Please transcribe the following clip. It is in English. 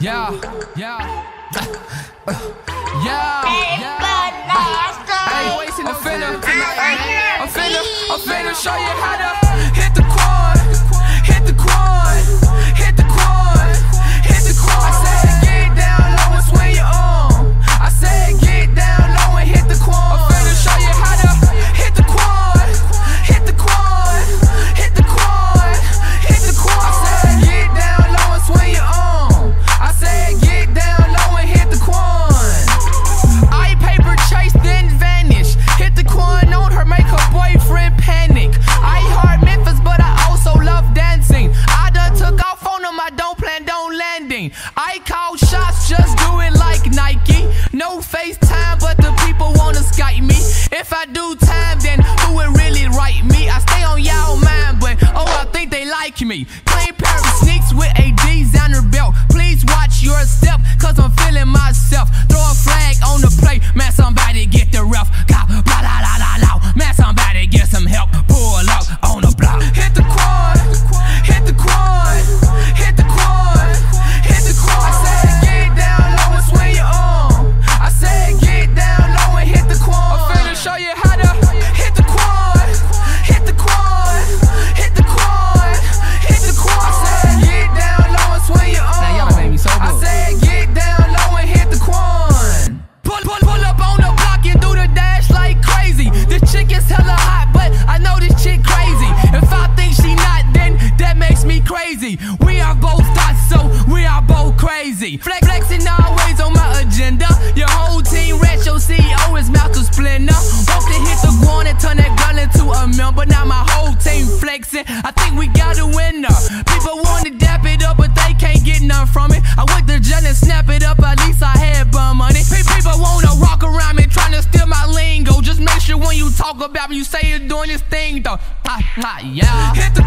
Yeah, yeah. yeah, yeah. Hey, I'm finna, I'm finna, I'm finna show you how to FaceTime, but the people wanna Skype me. If I do time, then who would really write me? I stay on y'all mind, but oh, I think they like me. We are both thoughts, so we are both crazy. Flex, flexing always on my agenda. Your whole team rats, your CEO is Malcolm Splinter. Hope to hit the Quan and turn that girl into a member. But now my whole team flexing. I think we got a winner. People want to dap it up, but they can't get none from it. I went to jail and snap it up, at least I had bum money. People wanna rock around me, trying to steal my lingo. Just make sure when you talk about me, you say you're doing this thing though. Ah, ah, yeah. Hit the